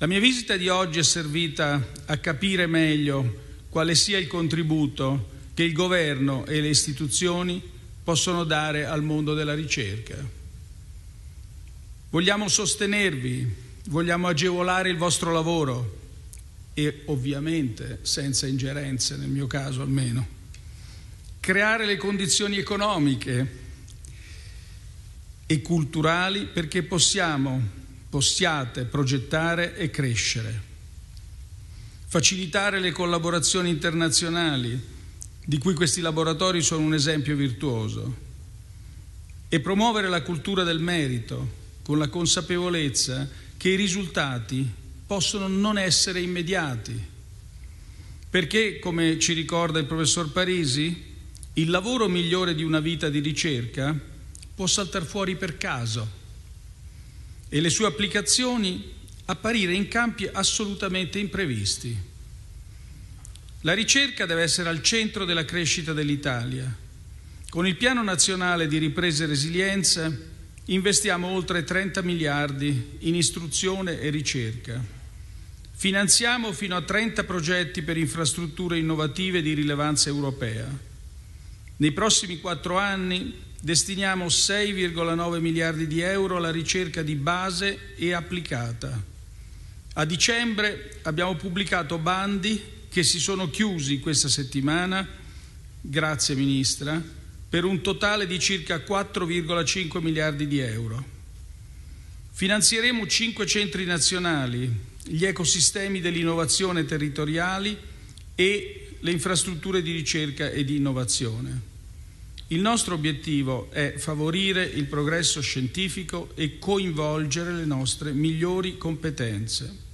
La mia visita di oggi è servita a capire meglio quale sia il contributo che il governo e le istituzioni possono dare al mondo della ricerca. Vogliamo sostenervi, vogliamo agevolare il vostro lavoro e ovviamente senza ingerenze, nel mio caso almeno, creare le condizioni economiche e culturali perché possiamo, possiate progettare e crescere, facilitare le collaborazioni internazionali di cui questi laboratori sono un esempio virtuoso, e promuovere la cultura del merito con la consapevolezza che i risultati possono non essere immediati, perché, come ci ricorda il professor Parisi, il lavoro migliore di una vita di ricerca può saltare fuori per caso e le sue applicazioni apparire in campi assolutamente imprevisti. La ricerca deve essere al centro della crescita dell'Italia. Con il Piano Nazionale di Ripresa e Resilienza investiamo oltre 30 miliardi in istruzione e ricerca. Finanziamo fino a 30 progetti per infrastrutture innovative di rilevanza europea. Nei prossimi quattro anni destiniamo 6,9 miliardi di euro alla ricerca di base e applicata. A dicembre abbiamo pubblicato bandi che si sono chiusi questa settimana, grazie Ministra, per un totale di circa 4,5 miliardi di euro. Finanzieremo cinque centri nazionali, gli ecosistemi dell'innovazione territoriali e le infrastrutture di ricerca e di innovazione. Il nostro obiettivo è favorire il progresso scientifico e coinvolgere le nostre migliori competenze.